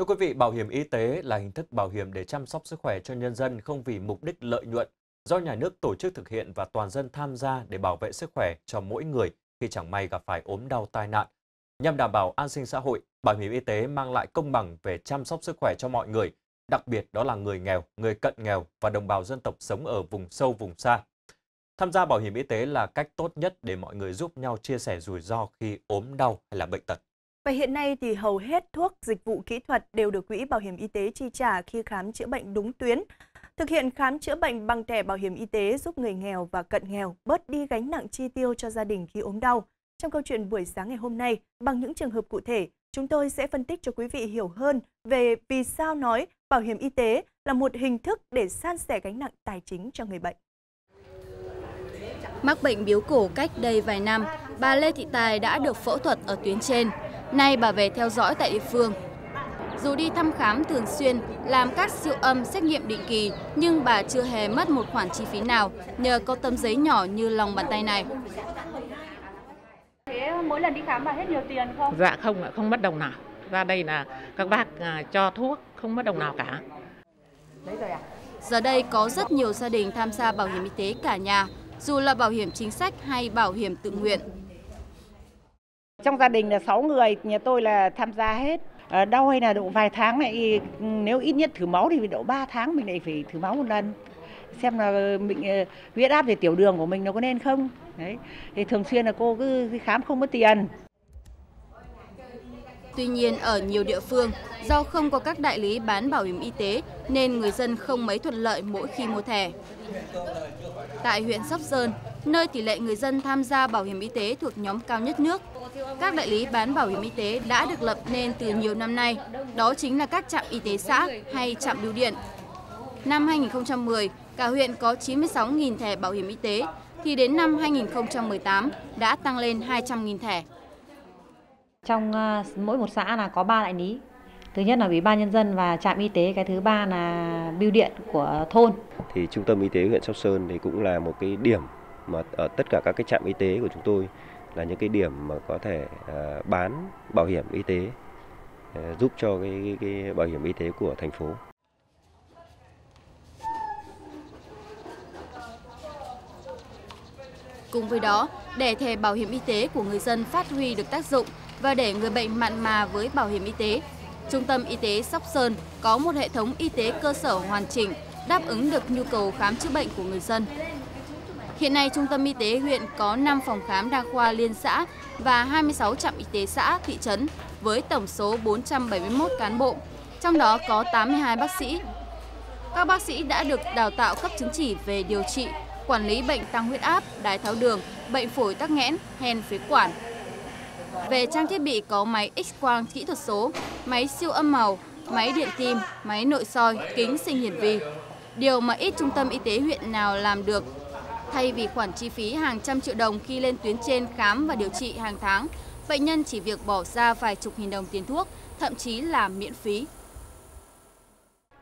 Thưa quý vị, bảo hiểm y tế là hình thức bảo hiểm để chăm sóc sức khỏe cho nhân dân không vì mục đích lợi nhuận, do nhà nước tổ chức thực hiện và toàn dân tham gia để bảo vệ sức khỏe cho mỗi người khi chẳng may gặp phải ốm đau tai nạn. Nhằm đảm bảo an sinh xã hội, bảo hiểm y tế mang lại công bằng về chăm sóc sức khỏe cho mọi người, đặc biệt đó là người nghèo, người cận nghèo và đồng bào dân tộc sống ở vùng sâu, vùng xa. Tham gia bảo hiểm y tế là cách tốt nhất để mọi người giúp nhau chia sẻ rủi ro khi ốm đau hay là bệnh tật. Và hiện nay thì hầu hết thuốc, dịch vụ kỹ thuật đều được Quỹ Bảo hiểm Y tế chi trả khi khám chữa bệnh đúng tuyến. Thực hiện khám chữa bệnh bằng thẻ bảo hiểm y tế giúp người nghèo và cận nghèo bớt đi gánh nặng chi tiêu cho gia đình khi ốm đau. Trong câu chuyện buổi sáng ngày hôm nay, bằng những trường hợp cụ thể, chúng tôi sẽ phân tích cho quý vị hiểu hơn về vì sao nói bảo hiểm y tế là một hình thức để san sẻ gánh nặng tài chính cho người bệnh. Mắc bệnh biếu cổ cách đây vài năm, bà Lê Thị Tài đã được phẫu thuật ở tuyến trên. Nay bà về theo dõi tại địa phương. Dù đi thăm khám thường xuyên, làm các siêu âm xét nghiệm định kỳ, nhưng bà chưa hề mất một khoản chi phí nào nhờ có tấm giấy nhỏ như lòng bàn tay này. Thế mỗi lần đi khám bà hết nhiều tiền không? Dạ không ạ, không mất đồng nào. Ra đây là các bác à, cho thuốc, không mất đồng nào cả. Đấy rồi à? Giờ đây có rất nhiều gia đình tham gia bảo hiểm y tế cả nhà, dù là bảo hiểm chính sách hay bảo hiểm tự nguyện. Trong gia đình là 6 người, nhà tôi là tham gia hết. Ờ, đau hay là độ vài tháng này, ừ, nếu ít nhất thử máu thì độ 3 tháng mình lại phải thử máu một lần. Xem là mình ờ, huyết áp về tiểu đường của mình nó có nên không. Đấy. Thì thường xuyên là cô cứ khám không mất tiền. Tuy nhiên ở nhiều địa phương, do không có các đại lý bán bảo hiểm y tế nên người dân không mấy thuận lợi mỗi khi mua thẻ. Tại huyện Sóc Sơn, nơi tỷ lệ người dân tham gia bảo hiểm y tế thuộc nhóm cao nhất nước, các đại lý bán bảo hiểm y tế đã được lập nên từ nhiều năm nay, đó chính là các trạm y tế xã hay trạm bưu điện. Năm 2010, cả huyện có 96.000 thẻ bảo hiểm y tế, thì đến năm 2018 đã tăng lên 200.000 thẻ. Trong ờ, mỗi một xã là có 3 đại lý. Thứ nhất là Ủy ban nhân dân và trạm y tế, cái thứ ba là bưu điện của thôn. Thì trung tâm y tế huyện Sóc Sơn thì cũng là một cái điểm mà ở tất cả các cái trạm y tế của chúng tôi là những cái điểm mà có thể à, bán bảo hiểm y tế à, giúp cho cái, cái, cái bảo hiểm y tế của thành phố. Cùng với đó, để thẻ bảo hiểm y tế của người dân phát huy được tác dụng và để người bệnh mặn mà với bảo hiểm y tế, Trung tâm Y tế Sóc Sơn có một hệ thống y tế cơ sở hoàn chỉnh đáp ứng được nhu cầu khám chữa bệnh của người dân. Hiện nay, Trung tâm Y tế huyện có 5 phòng khám đa khoa liên xã và 26 trạm y tế xã, thị trấn với tổng số 471 cán bộ, trong đó có 82 bác sĩ. Các bác sĩ đã được đào tạo cấp chứng chỉ về điều trị, quản lý bệnh tăng huyết áp, đái tháo đường, bệnh phổi tắc nghẽn, hen phế quản. Về trang thiết bị có máy X-quang kỹ thuật số, máy siêu âm màu, máy điện tim, máy nội soi, kính sinh hiển vi. Điều mà ít trung tâm y tế huyện nào làm được Thay vì khoản chi phí hàng trăm triệu đồng khi lên tuyến trên khám và điều trị hàng tháng, bệnh nhân chỉ việc bỏ ra vài chục nghìn đồng tiền thuốc, thậm chí là miễn phí.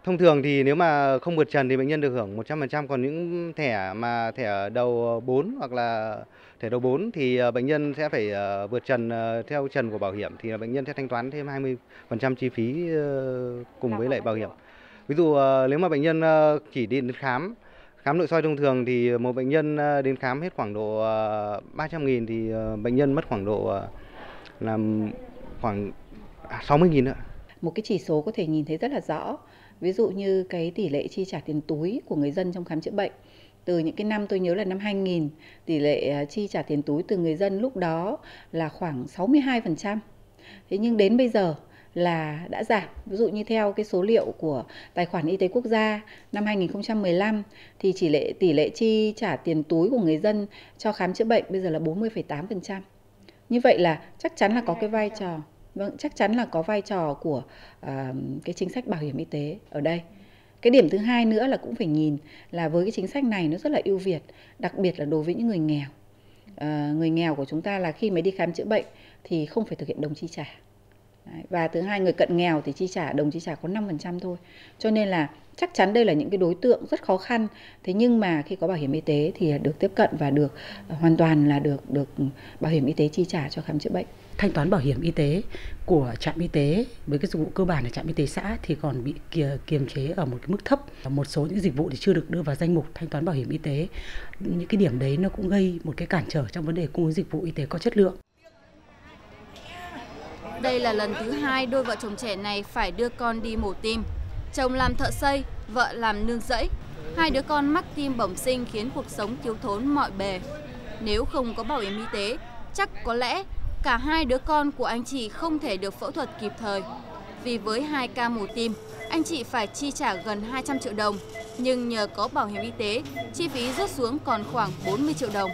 Thông thường thì nếu mà không vượt trần thì bệnh nhân được hưởng 100%, còn những thẻ mà thẻ đầu 4 hoặc là thẻ đầu 4 thì ờ, bệnh nhân sẽ phải ờ, vượt trần ờ, theo trần của bảo hiểm thì bệnh nhân sẽ thanh toán thêm 20% chi phí cùng với lại bảo hiểm. Ví dụ nếu mà bệnh nhân chỉ đi khám Khám nội soi thông thường thì một bệnh nhân ờ, đến khám hết khoảng độ 300 ờ, nghìn thì ờ, bệnh nhân mất khoảng độ ờ, là khoảng à, 60 nghìn nữa. Một cái chỉ số có thể nhìn thấy rất là rõ. Ví dụ như cái tỷ lệ chi trả tiền túi của người dân trong khám chữa bệnh. Từ những cái năm tôi nhớ là năm 2000, tỷ lệ à, chi trả tiền túi từ người dân lúc đó là khoảng 62%. Thế nhưng đến bây giờ là đã giảm. Ví dụ như theo cái số liệu của Tài khoản Y tế Quốc gia năm 2015 thì chỉ lệ tỷ lệ chi trả tiền túi của người dân cho khám chữa bệnh bây giờ là 40,8%. Như vậy là chắc chắn là có cái vai trò vâng chắc chắn là có vai trò của uh, cái chính sách bảo hiểm y tế ở đây. Cái điểm thứ hai nữa là cũng phải nhìn là với cái chính sách này nó rất là ưu việt, đặc biệt là đối với những người nghèo. Uh, người nghèo của chúng ta là khi mới đi khám chữa bệnh thì không phải thực hiện đồng chi trả và thứ hai, người cận nghèo thì chi trả, đồng chi trả có 5% thôi. Cho nên là chắc chắn đây là những cái đối tượng rất khó khăn. Thế nhưng mà khi có bảo hiểm y tế thì được tiếp cận và được ờ, hoàn toàn là được được bảo hiểm y tế chi trả cho khám chữa bệnh thanh toán bảo hiểm y tế của trạm y tế với cái dịch vụ cơ bản ở trạm y tế xã thì còn bị kiềm chế ở một cái mức thấp một số những dịch vụ thì chưa được đưa vào danh mục thanh toán bảo hiểm y tế những cái điểm đấy nó cũng gây một cái cản trở trong vấn đề cung ứng dịch vụ y tế có chất lượng đây là lần thứ hai đôi vợ chồng trẻ này phải đưa con đi mổ tim chồng làm thợ xây vợ làm nương rẫy hai đứa con mắc tim bẩm sinh khiến cuộc sống thiếu thốn mọi bề nếu không có bảo hiểm y tế chắc có lẽ cả hai đứa con của anh chị không thể được phẫu thuật kịp thời. Vì với hai ca mổ tim, anh chị phải chi trả gần 200 triệu đồng, nhưng nhờ có bảo hiểm y tế, chi phí rớt xuống còn khoảng 40 triệu đồng.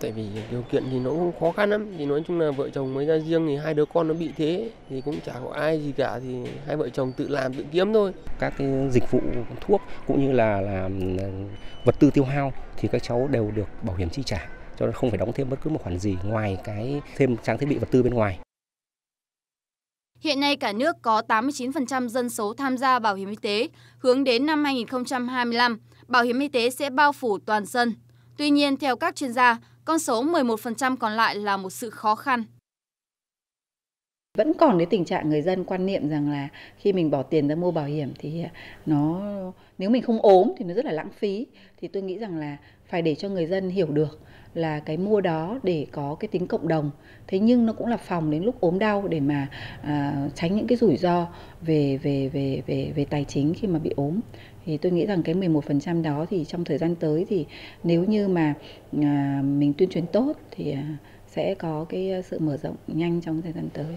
Tại vì điều kiện thì nó cũng khó khăn lắm. Thì nói chung là vợ chồng mới ra riêng thì hai đứa con nó bị thế thì cũng chả có ai gì cả thì hai vợ chồng tự làm tự kiếm thôi. Các cái dịch vụ thuốc cũng như là là vật tư tiêu hao thì các cháu đều được bảo hiểm chi trả cho nên không phải đóng thêm bất cứ một khoản gì ngoài cái thêm trang thiết bị vật tư bên ngoài. Hiện nay cả nước có 89% dân số tham gia bảo hiểm y tế, hướng đến năm 2025, bảo hiểm y tế sẽ bao phủ toàn dân. Tuy nhiên, theo các chuyên gia, con số 11% còn lại là một sự khó khăn. Vẫn còn cái tình trạng người dân quan niệm rằng là khi mình bỏ tiền ra mua bảo hiểm thì à, nó nếu mình không ốm thì nó rất là lãng phí. Thì tôi nghĩ rằng là phải để cho người dân hiểu được là cái mua đó để có cái tính cộng đồng thế nhưng nó cũng là phòng đến lúc ốm đau để mà à, tránh những cái rủi ro về về về về về tài chính khi mà bị ốm thì tôi nghĩ rằng cái 11% đó thì trong thời gian tới thì nếu như mà à, mình tuyên truyền tốt thì à, sẽ có cái à, sự mở rộng nhanh trong thời gian tới.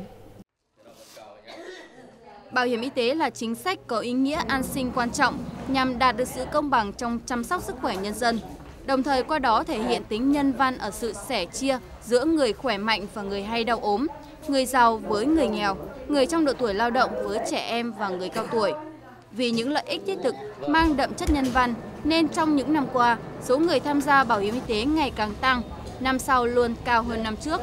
Bảo hiểm y tế là chính sách có ý nghĩa an sinh quan trọng nhằm đạt được sự công bằng trong chăm sóc sức khỏe nhân dân, đồng thời qua đó thể hiện tính nhân văn ở sự sẻ chia giữa người khỏe mạnh và người hay đau ốm, người giàu với người nghèo, người trong độ tuổi lao động với trẻ em và người cao tuổi. Vì những lợi ích thiết thực mang đậm chất nhân văn nên trong những năm qua, số người tham gia bảo hiểm y tế ngày càng tăng, năm sau luôn cao hơn năm trước.